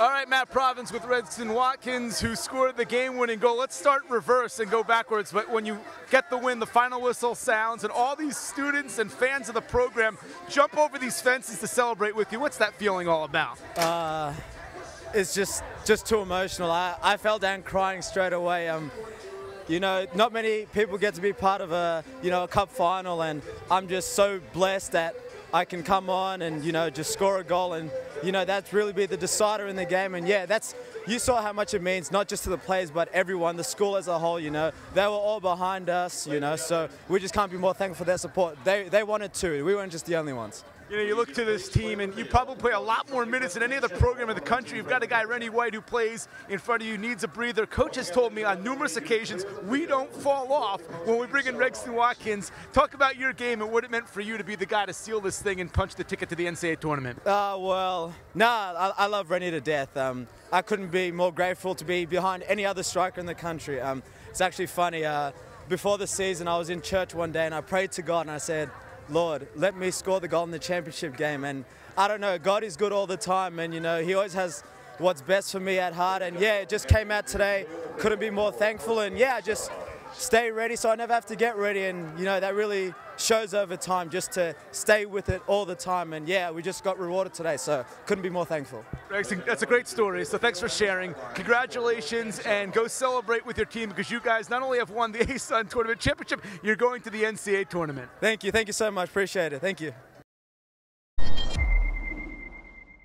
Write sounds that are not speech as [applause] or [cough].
All right, Matt Provence with Regsan Watkins, who scored the game-winning goal. Let's start reverse and go backwards. But when you get the win, the final whistle sounds, and all these students and fans of the program jump over these fences to celebrate with you. What's that feeling all about? Uh, it's just just too emotional. I, I fell down crying straight away. Um, you know, not many people get to be part of a you know a cup final, and I'm just so blessed that I can come on and you know just score a goal and you know that's really be the decider in the game. And yeah that's you saw how much it means not just to the players but everyone the school as a whole you know. They were all behind us you know so we just can't be more thankful for their support. They they wanted to. We weren't just the only ones you know, you look to this team, and you probably play a lot more minutes than any other program in the country. You've got a guy, Rennie White, who plays in front of you, needs a breather. Coach has told me on numerous occasions, we don't fall off when we bring in Regsan Watkins. Talk about your game and what it meant for you to be the guy to seal this thing and punch the ticket to the NCAA tournament. Uh, well, nah, I, I love Rennie to death. Um, I couldn't be more grateful to be behind any other striker in the country. Um, it's actually funny. Uh, before the season, I was in church one day and I prayed to God and I said, Lord, let me score the goal in the championship game. And I don't know, God is good all the time, and you know, He always has what's best for me at heart. And yeah, it just came out today. Couldn't be more thankful. And yeah, just stay ready so I never have to get ready. And you know, that really shows over time just to stay with it all the time. And yeah, we just got rewarded today, so couldn't be more thankful. That's a great story. So thanks for sharing. Congratulations, and go celebrate with your team because you guys not only have won the [laughs] ASUN Tournament Championship, you're going to the NCAA tournament. Thank you. Thank you so much. Appreciate it. Thank you.